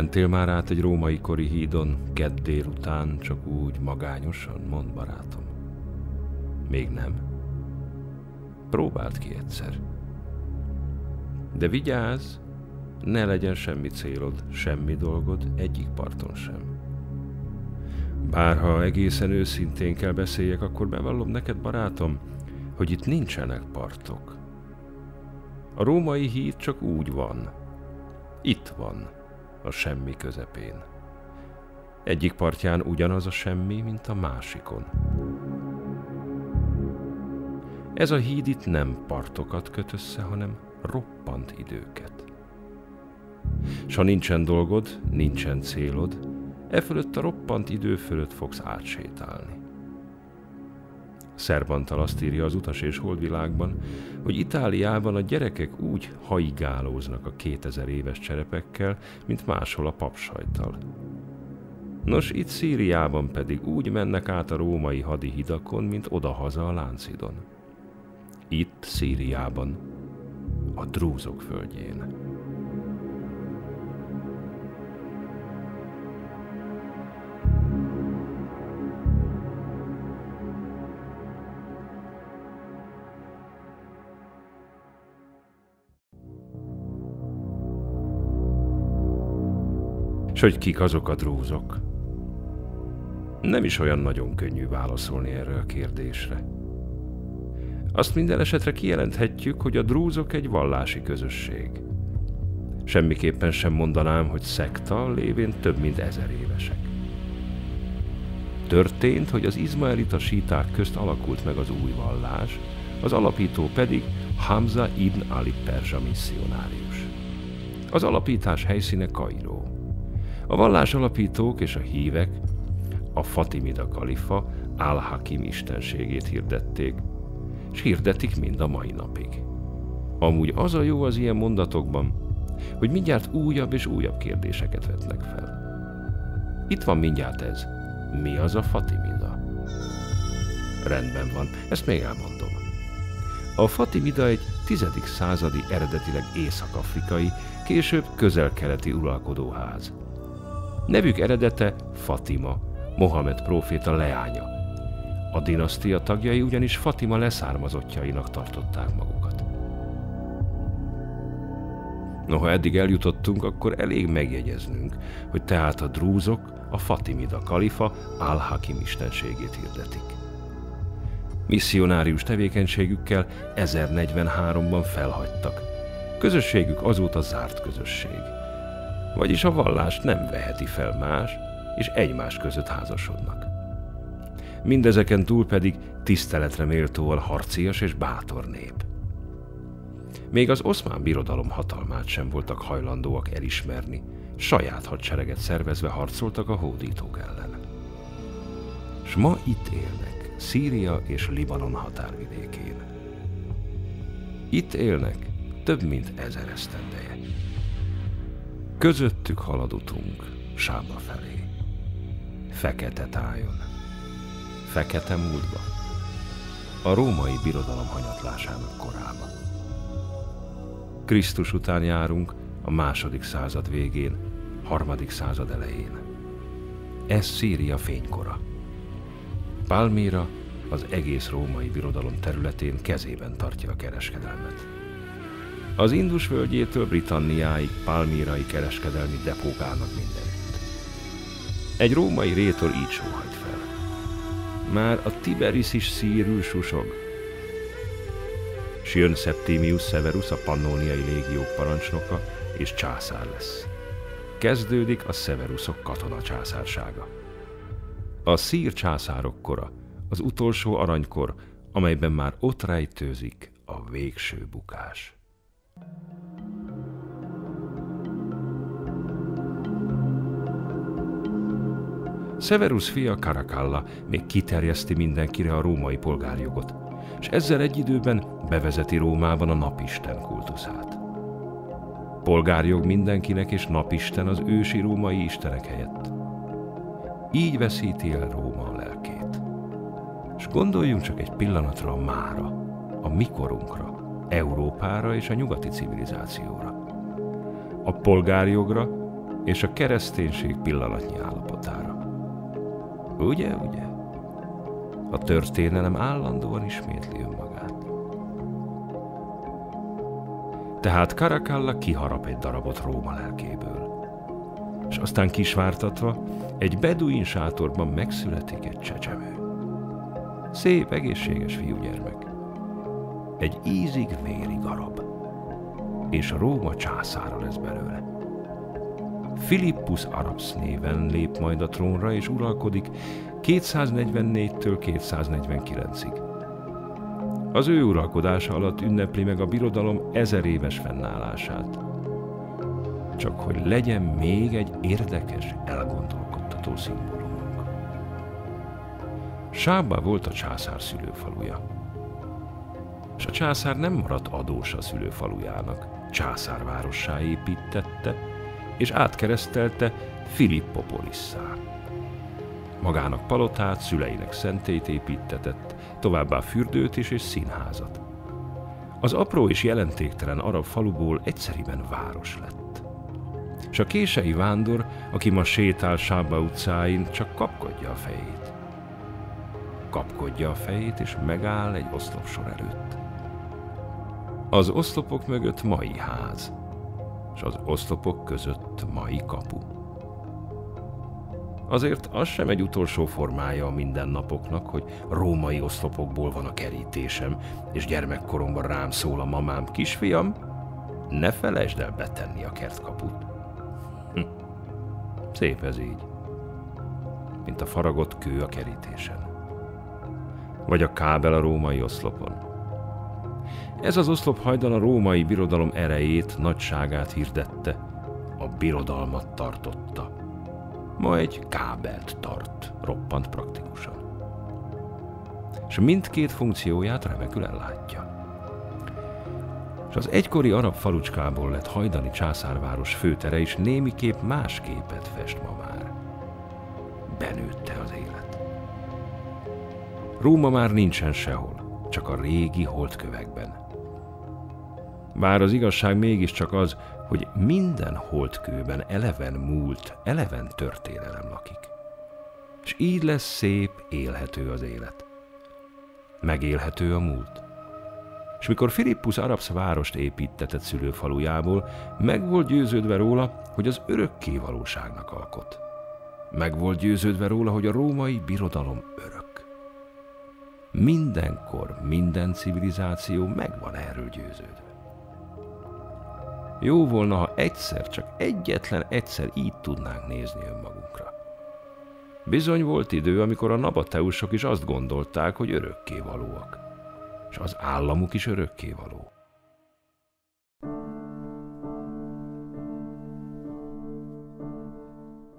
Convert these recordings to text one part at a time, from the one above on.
Mentél már át egy római kori hídon, kedd délután, csak úgy magányosan, mond barátom. Még nem. Próbáld ki egyszer. De vigyázz, ne legyen semmi célod, semmi dolgod, egyik parton sem. Bárha egészen őszintén kell beszéljek, akkor bevallom neked, barátom, hogy itt nincsenek partok. A római híd csak úgy van. Itt van, a semmi közepén. Egyik partján ugyanaz a semmi, mint a másikon. Ez a híd itt nem partokat köt össze, hanem roppant időket. S ha nincsen dolgod, nincsen célod, e fölött a roppant idő fölött fogsz átsétálni. Szerbantal azt írja az Utas és Holdvilágban, hogy Itáliában a gyerekek úgy haigálóznak a 2000 éves cserepekkel, mint máshol a papsajtal. Nos, itt Szíriában pedig úgy mennek át a római hadi hidakon, mint odahaza a Láncidon. Itt Szíriában, a drúzok földjén. És hogy kik azok a drúzok? Nem is olyan nagyon könnyű válaszolni erre a kérdésre. Azt minden esetre kijelenthetjük, hogy a drúzok egy vallási közösség. Semmiképpen sem mondanám, hogy szekta lévén több mint ezer évesek. Történt, hogy az izmaelita síták közt alakult meg az új vallás, az alapító pedig Hamza ibn Ali perzsa misszionárius. Az alapítás helyszíne Kairó. A vallás alapítók és a hívek a Fatimida kalifa Al-Hakim istenségét hirdették, és hirdetik mind a mai napig. Amúgy az a jó az ilyen mondatokban, hogy mindjárt újabb és újabb kérdéseket vetnek fel. Itt van mindjárt ez. Mi az a Fatimida? Rendben van, ezt még elmondom. A Fatimida egy 10. századi eredetileg észak-afrikai, később közel-keleti uralkodóház. Nevük eredete Fatima, Mohamed próféta leánya. A dinasztia tagjai ugyanis Fatima leszármazottjainak tartották magukat. Noha eddig eljutottunk, akkor elég megjegyeznünk, hogy tehát a drúzok a Fatimida kalifa Al-Hakim istenségét hirdetik. Misszionárius tevékenységükkel 1043-ban felhagytak. Közösségük azóta zárt közösség. Vagyis a vallást nem veheti fel más, és egymás között házasodnak. Mindezeken túl pedig tiszteletre méltóan harcias és bátor nép. Még az oszmán birodalom hatalmát sem voltak hajlandóak elismerni, saját hadsereget szervezve harcoltak a hódítók ellen. S ma itt élnek, Szíria és Libanon határvidékén. Itt élnek több mint ezer esztendeje. Közöttük halad utunk, Sába felé. Fekete tájon, fekete múltba, a római birodalom hanyatlásának korába. Krisztus után járunk a második század végén, harmadik század elején. Ez Szíria fénykora. Palmira az egész római birodalom területén kezében tartja a kereskedelmet. Az Indus völgyétől Britanniáig palmírai kereskedelmi depók állnak mindenütt. Egy római rétor így sóhajt fel. Már a Tiberis is szírül susog. S jön Septimius Severus, a pannóniai légiók parancsnoka, és császár lesz. Kezdődik a Severusok katona császársága. A szír császárok kora, az utolsó aranykor, amelyben már ott rejtőzik a végső bukás. Severus fia Caracalla még kiterjeszti mindenkire a római polgárjogot, és ezzel egy időben bevezeti Rómában a napisten kultuszát. Polgárjog mindenkinek és napisten az ősi római istenek helyett. Így veszíti el Róma a lelkét. És gondoljunk csak egy pillanatra a mára, a mikorunkra, Európára és a nyugati civilizációra. A polgárjogra és a kereszténység pillanatnyi állapotára. Ugye, ugye? A történelem állandóan ismétli önmagát. Tehát Caracalla kiharap egy darabot Róma lelkéből. És aztán kisvártatva egy beduin sátorban megszületik egy csecsemő. Szép, egészséges fiúgyermek. Egy ízig-vérig arab. És Róma császára lesz belőle. Philippus Arabs néven lép majd a trónra és uralkodik 244-től 249-ig. Az ő uralkodása alatt ünnepli meg a birodalom ezer éves fennállását. Csak hogy legyen még egy érdekes, elgondolkodtató szimbólumunk. Sába volt a császár szülőfaluja. És a császár nem maradt adós a szülőfalujának. Császárvárossá építette, és átkeresztelte Filippopolisszá. Magának palotát, szüleinek szentét építetett, továbbá fürdőt is és színházat. Az apró és jelentéktelen arab faluból egyszeriben város lett. És a kései vándor, aki ma sétál Sába utcáin, csak kapkodja a fejét. Kapkodja a fejét, és megáll egy oszlopsor előtt. Az oszlopok mögött mai ház, és az oszlopok között mai kapu. Azért az sem egy utolsó formája a mindennapoknak, hogy római oszlopokból van a kerítésem, és gyermekkoromban rám szól a mamám, kisfiam, ne felejtsd el betenni a kertkaput. Hm. Szép ez így, mint a faragott kő a kerítésen. Vagy a kábel a római oszlopon. Ez az oszlop hajdan a római birodalom erejét, nagyságát hirdette, a birodalmat tartotta. Ma egy kábelt tart, roppant praktikusan. És mindkét funkcióját remekül ellátja. És az egykori arab falucskából lett hajdani császárváros főtere is némiképp más képet fest ma már. Benőtte az élet. Róma már nincsen sehol, csak a régi holdkövekben. Bár az igazság mégiscsak az, hogy minden holdkőben eleven múlt, eleven történelem lakik. És így lesz szép, élhető az élet. Megélhető a múlt. És mikor Filippus Arabsz várost építetett szülőfalujából, meg volt győződve róla, hogy az örökké valóságnak alkot. Meg volt győződve róla, hogy a római birodalom örök. Mindenkor minden civilizáció meg van erről győződve. Jó volna, ha egyszer, csak egyetlen egyszer így tudnánk nézni önmagunkra. Bizony volt idő, amikor a nabateusok is azt gondolták, hogy örökkévalóak. És az államuk is örökkévaló.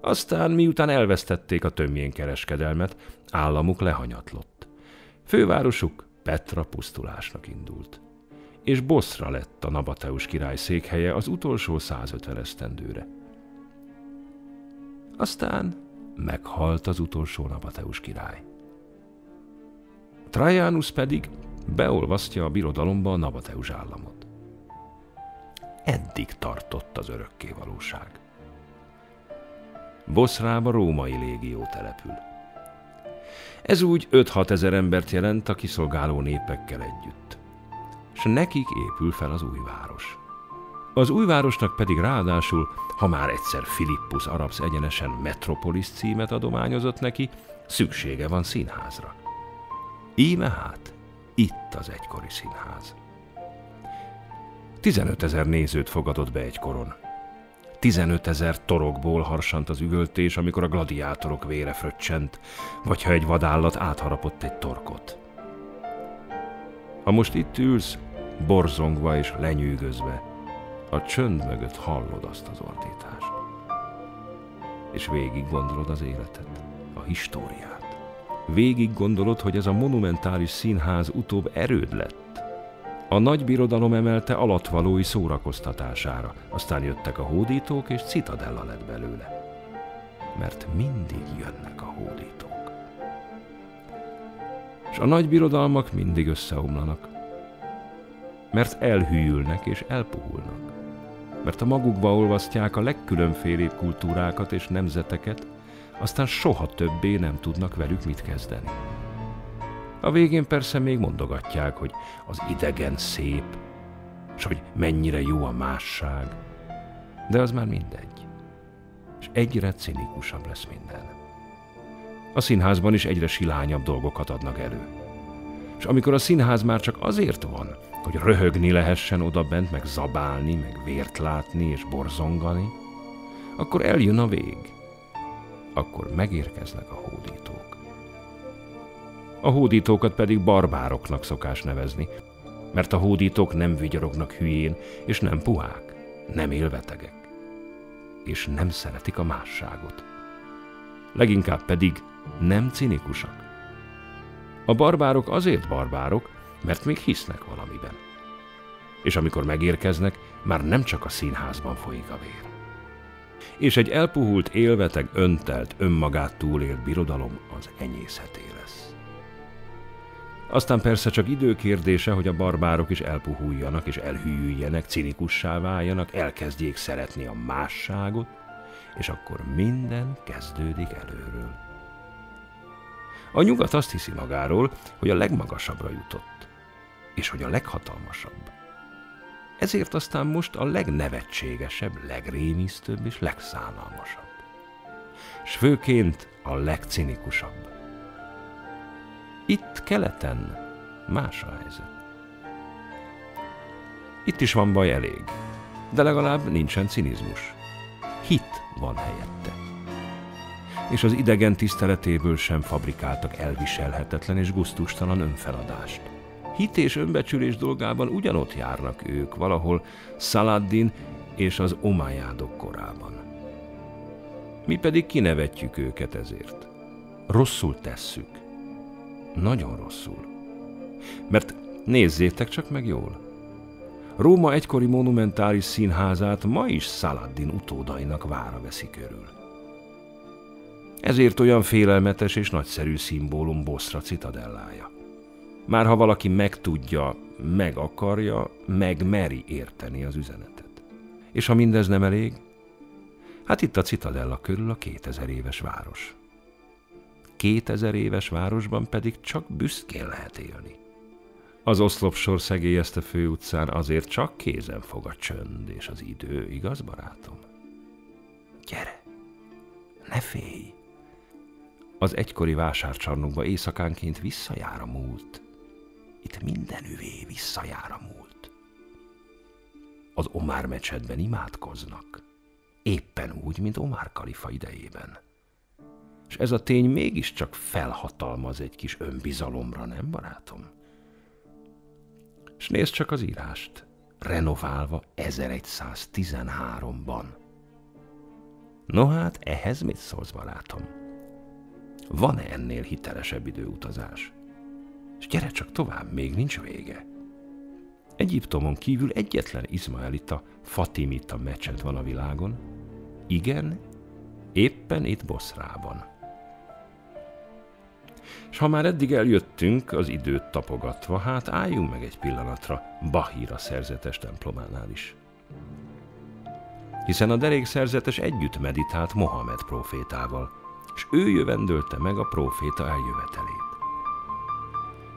Aztán, miután elvesztették a tömjén kereskedelmet, államuk lehanyatlott. Fővárosuk Petra pusztulásnak indult és Boszra lett a Nabateus király székhelye az utolsó 150 esztendőre. Aztán meghalt az utolsó Nabateus király. Trajanus pedig beolvasztja a birodalomba a Nabateus államot. Eddig tartott az örökké valóság. Boszrába római légió települ. Ez úgy 5-6 ezer embert jelent a kiszolgáló népekkel együtt és nekik épül fel az új város. Az új városnak pedig ráadásul, ha már egyszer Philippus Arabs egyenesen Metropolis címet adományozott neki, szüksége van színházra. Íme hát, itt az egykori színház. 15 ezer nézőt fogadott be egykoron. 15 ezer torokból harsant az üvöltés, amikor a gladiátorok vére fröccsent, vagy ha egy vadállat átharapott egy torkot. Ha most itt ülsz, borzongva és lenyűgözve, a csönd mögött hallod azt az ordítást. És végig gondolod az életet, a históriát. Végig gondolod, hogy ez a monumentális színház utóbb erőd lett. A nagy birodalom emelte alatvalói szórakoztatására, aztán jöttek a hódítók, és citadella lett belőle. Mert mindig jönnek a hódítók. És a nagy birodalmak mindig összeomlanak mert elhűlnek és elpuhulnak. mert a magukba olvasztják a legkülönfélébb kultúrákat és nemzeteket, aztán soha többé nem tudnak velük mit kezdeni. A végén persze még mondogatják, hogy az idegen szép, és hogy mennyire jó a másság, de az már mindegy. És egyre cinikusabb lesz minden. A színházban is egyre silányabb dolgokat adnak elő. És amikor a színház már csak azért van, hogy röhögni lehessen oda bent, meg zabálni, meg vért látni és borzongani, akkor eljön a vég. Akkor megérkeznek a hódítók. A hódítókat pedig barbároknak szokás nevezni, mert a hódítók nem vigyorognak hülyén, és nem puhák, nem élvetegek, és nem szeretik a másságot. Leginkább pedig nem cinikusak. A barbárok azért barbárok, mert még hisznek valamiben. És amikor megérkeznek, már nem csak a színházban folyik a vér. És egy elpuhult, élveteg, öntelt, önmagát túlélt birodalom az enyészeté lesz. Aztán persze csak idő kérdése, hogy a barbárok is elpuhuljanak és elhűljenek, cinikussá váljanak, elkezdjék szeretni a másságot, és akkor minden kezdődik előről. A nyugat azt hiszi magáról, hogy a legmagasabbra jutott, és hogy a leghatalmasabb. Ezért aztán most a legnevetségesebb, legrémisztőbb és legszánalmasabb. S főként a legcinikusabb. Itt keleten más a helyzet. Itt is van baj elég, de legalább nincsen cinizmus. Hit van helyette. És az idegen tiszteletéből sem fabrikáltak elviselhetetlen és guztustalan önfeladást. Hit és önbecsülés dolgában ugyanott járnak ők, valahol Saladdin és az omájádok korában. Mi pedig kinevetjük őket ezért. Rosszul tesszük nagyon rosszul. Mert nézzétek csak meg jól. Róma egykori monumentális színházát ma is Saladdin utódainak vára veszi körül. Ezért olyan félelmetes és nagyszerű szimbólum Boszra citadellája. Már ha valaki megtudja, meg akarja, meg meri érteni az üzenetet. És ha mindez nem elég, hát itt a citadella körül a 2000 éves város. 2000 éves városban pedig csak büszkén lehet élni. Az oszlopsor szegélyezte főutcán azért csak kézen fog a csönd és az idő, igaz, barátom? Gyere, ne félj! Az egykori vásárcsarnokba éjszakánként visszajár a múlt. Itt minden üvé visszajár a múlt. Az Omár mecsetben imádkoznak. Éppen úgy, mint Omár kalifa idejében. És ez a tény mégiscsak felhatalmaz egy kis önbizalomra, nem barátom? És nézd csak az írást, renoválva 1113-ban. No hát, ehhez mit szólsz, barátom? Van-e ennél hitelesebb időutazás? És gyere csak tovább, még nincs vége. Egyiptomon kívül egyetlen izmaelita, fatimita mecset van a világon. Igen, éppen itt Boszrában. És ha már eddig eljöttünk, az időt tapogatva, hát álljunk meg egy pillanatra Bahira szerzetes templománál is. Hiszen a derék szerzetes együtt meditált Mohamed profétával, és ő jövendölte meg a proféta eljövetelét.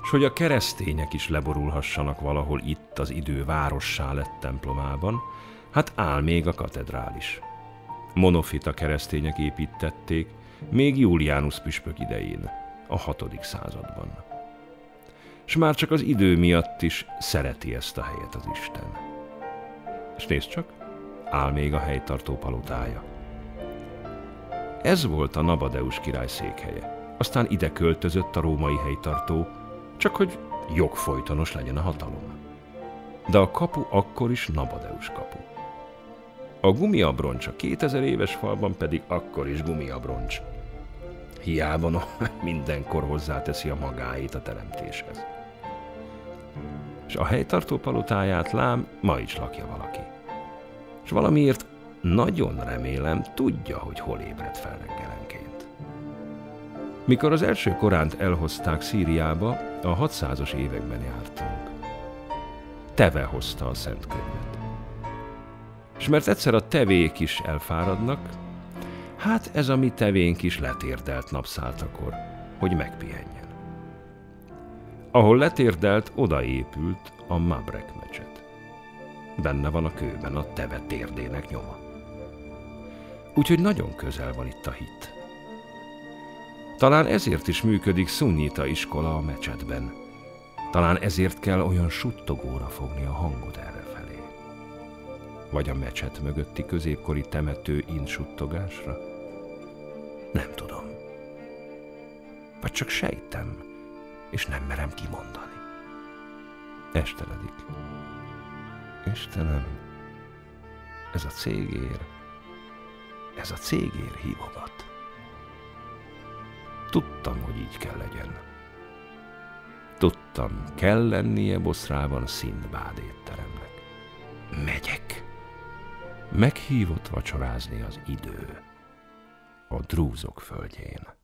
És hogy a keresztények is leborulhassanak valahol itt az idő várossá lett templomában, hát áll még a katedrális. Monofita keresztények építették, még Julianus püspök idején a hatodik században. És már csak az idő miatt is szereti ezt a helyet az Isten. És nézd csak, áll még a helytartó palotája. Ez volt a Nabadeus király székhelye. Aztán ide költözött a római helytartó, csak hogy jogfolytonos legyen a hatalom. De a kapu akkor is Nabadeus kapu. A gumiabroncs a 2000 éves falban pedig akkor is gumiabroncs, Hiába no, mindenkor hozzáteszi a magáit a teremtéshez. És a helytartó palotáját lám ma is lakja valaki. És valamiért nagyon remélem tudja, hogy hol ébred fel reggelenként. Mikor az első Koránt elhozták Szíriába, a 600-as években jártunk. Teve hozta a Szent Könyvet. és mert egyszer a tevék is elfáradnak, hát ez a mi tevénk is letérdelt napszáltakor, hogy megpihenjen. Ahol letérdelt, odaépült a Mabrek mecset. Benne van a kőben a teve térdének nyoma. Úgyhogy nagyon közel van itt a hit. Talán ezért is működik szunnita iskola a mecsetben. Talán ezért kell olyan suttogóra fogni a hangot errefelé. Vagy a mecset mögötti középkori temető insuttogásra? Nem tudom. Vagy csak sejtem, és nem merem kimondani. Esteledik. Istenem, ez a cégér, ez a cégér hívogat. Tudtam, hogy így kell legyen. Tudtam, kell lennie Boszrában Szindbád étteremnek. Megyek. Meghívott vacsorázni az idő a drúzok földjén.